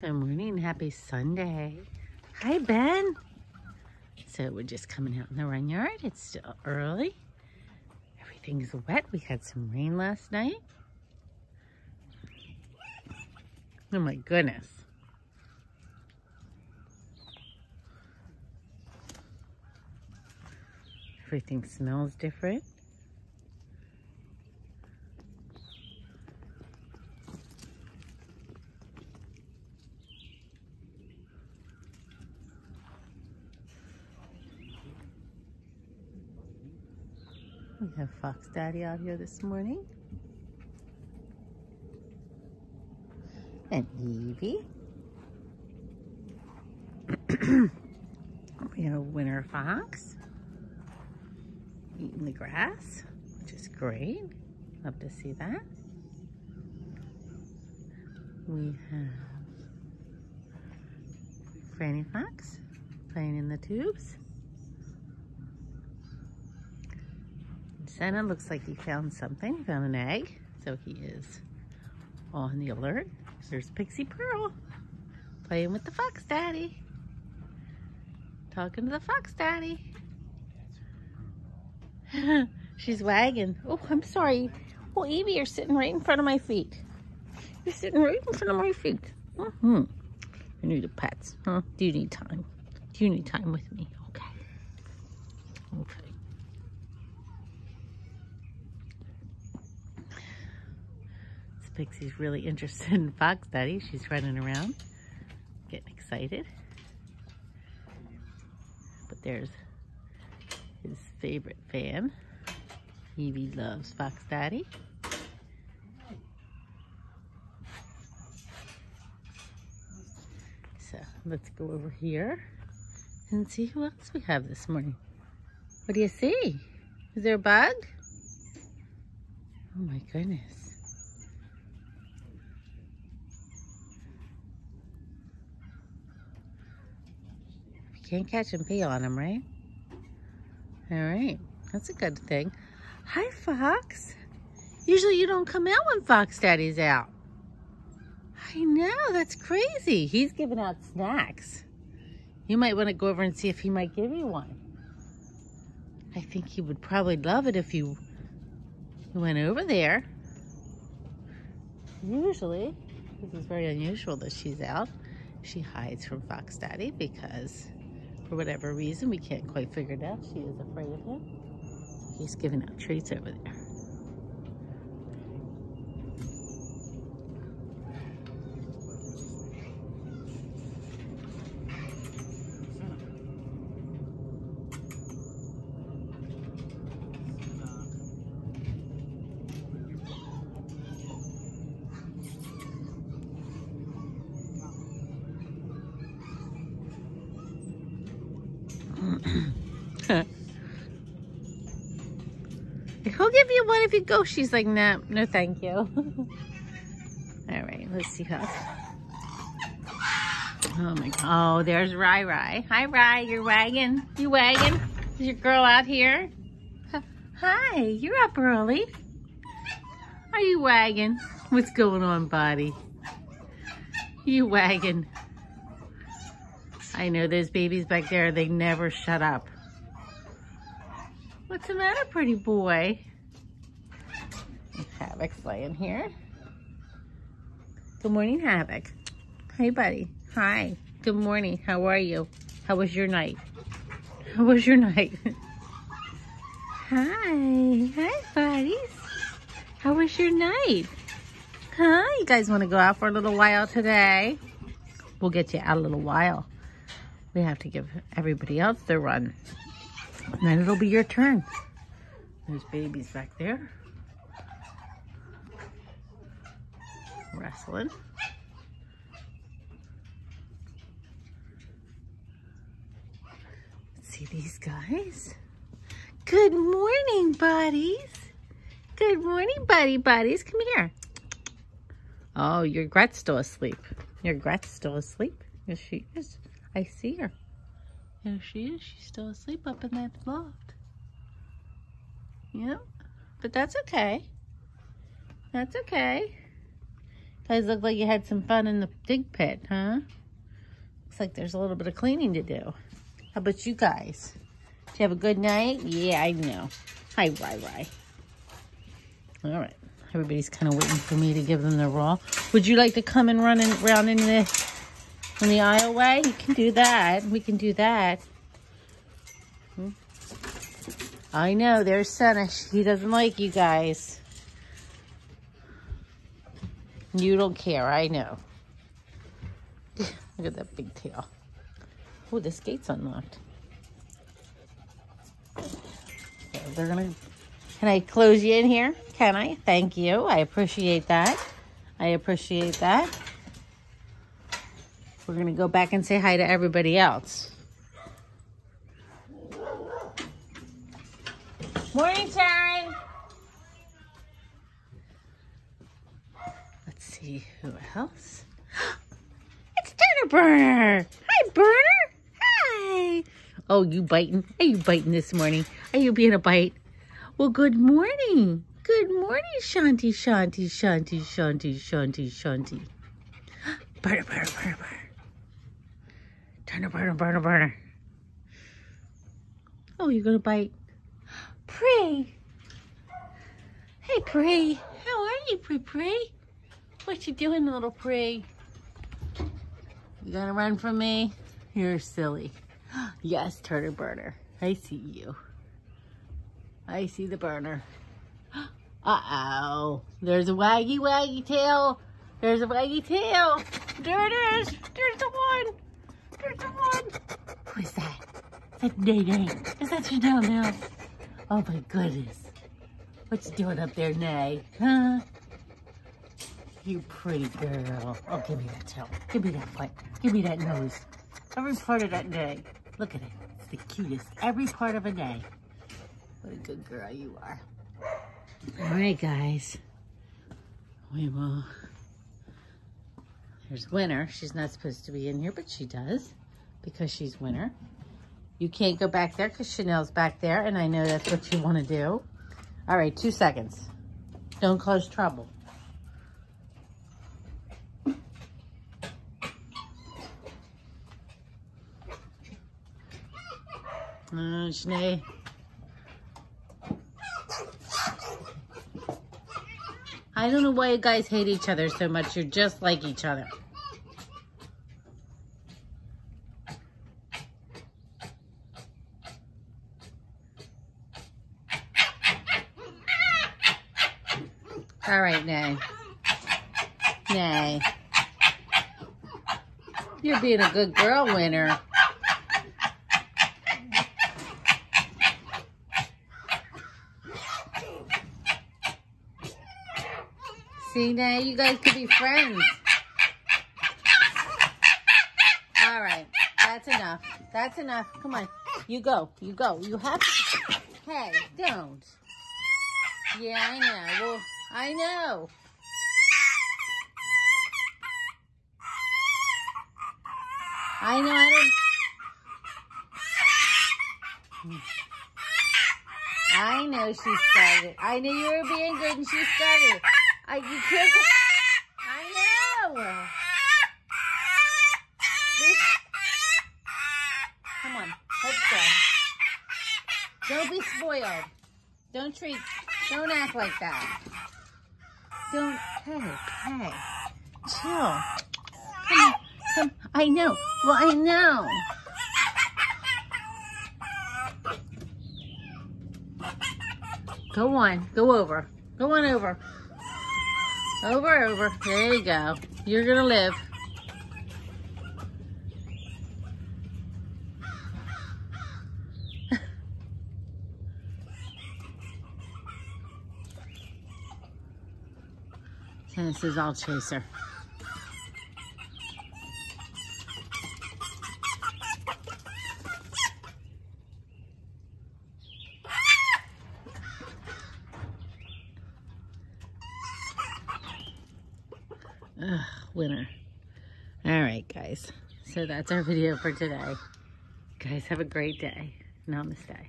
Good morning. Happy Sunday. Hi, Ben. So we're just coming out in the run yard. It's still early. Everything's wet. We had some rain last night. Oh my goodness. Everything smells different. We have Fox Daddy out here this morning. And Evie. we have Winter Fox eating the grass, which is great. Love to see that. We have Franny Fox playing in the tubes. Santa looks like he found something, he found an egg, so he is on the alert. There's Pixie Pearl playing with the Fox Daddy. Talking to the Fox Daddy. She's wagging. Oh, I'm sorry. Well, Evie, you're sitting right in front of my feet. You're sitting right in front of my feet. Mm hmm You need the pets, huh? Do you need time? Do you need time with me? Okay. Okay. Pixie's really interested in Fox Daddy. She's running around, getting excited. But there's his favorite fan. Evie loves Fox Daddy. So let's go over here and see who else we have this morning. What do you see? Is there a bug? Oh my goodness. Can't catch and pee on them, right? All right, that's a good thing. Hi, Fox. Usually you don't come out when Fox Daddy's out. I know, that's crazy. He's giving out snacks. You might want to go over and see if he might give you one. I think he would probably love it if you went over there. Usually, this is very unusual that she's out. She hides from Fox Daddy because for whatever reason, we can't quite figure it out. She is afraid of him. He's giving out treats over there. He'll give you one if you go. She's like, no, no, thank you. All right, let's see how. Oh my. Oh, there's Rai Rai. Hi, Rai. You're wagging. You wagging? Is your girl out here? Hi, you're up early. Are you wagging? What's going on, buddy? You wagging. I know those babies back there, they never shut up. What's the matter, pretty boy? Havoc's laying here. Good morning, Havoc. Hey, buddy. Hi. Good morning. How are you? How was your night? How was your night? Hi. Hi, buddies. How was your night? Huh? You guys want to go out for a little while today? We'll get you out a little while. We have to give everybody else their run. And then it'll be your turn. There's babies back there. Wrestling. Let's see these guys. Good morning, buddies. Good morning, buddy buddies. Come here. Oh, your Gret's still asleep. Your Gret's still asleep. Yes, she is. I see her. There she is. She's still asleep up in that loft. Yep. but that's okay. That's okay. guys look like you had some fun in the dig pit, huh? Looks like there's a little bit of cleaning to do. How about you guys? Did you have a good night? Yeah, I know. Hi, Rai Rai. All right. Everybody's kind of waiting for me to give them the raw. Would you like to come and run in, around in the in the aisleway? You can do that. We can do that. I know. There's Senna. He doesn't like you guys. You don't care. I know. Look at that big tail. Oh, this gate's unlocked. they're gonna, can I close you in here? Can I? Thank you. I appreciate that. I appreciate that. We're gonna go back and say hi to everybody else. Morning, Terry. Let's see who else. It's Turner Burner. Hi, Burner. Hi. Oh, you biting? Are you biting this morning? Are you being a bite? Well, good morning. Good morning, Shanti, Shanti, Shanti, Shanti, Shanti, Shanti. Burner, burner, burner, burner. Turner, burner, burner, burner. Oh, you're gonna bite? Pray. Hey, Pray. How are you, Pray, Pray? What you doing, little Pray? You gonna run from me? You're silly. Yes, Turner Burner. I see you. I see the burner. Uh-oh. There's a waggy waggy tail. There's a waggy tail. There it is. There's the one. There's the one. Who is that? That's Nay Nay. Is that Chanel now? Oh my goodness. What you doing up there, Nay? Huh? You pretty girl. Oh, give me that tail. Give me that foot. Give me that nose. Every part of that Nay. Look at it. It's the cutest. Every part of a Nay. What a good girl you are. All right, guys. We will... There's Winter. She's not supposed to be in here, but she does because she's Winter. You can't go back there because Chanel's back there, and I know that's what you want to do. All right, two seconds. Don't cause trouble. Uh. I don't know why you guys hate each other so much. You're just like each other. All right, Nay. Nay. You're being a good girl, Winner. See, now you guys could be friends. All right, that's enough. That's enough. Come on, you go. You go. You have to. Hey, don't. Yeah, I know. Well, I know. I know I don't. I know she started. I knew you were being good and she started. I, you can't. I know. This, come on, go. Don't be spoiled. Don't treat, don't act like that. Don't, hey, hey, chill. Come come, I know. Well, I know. Go on, go over. Go on over. Over, over. There you go. You're going this is all chaser. Ugh, winter. All right, guys. So that's our video for today. Guys, have a great day. Namaste.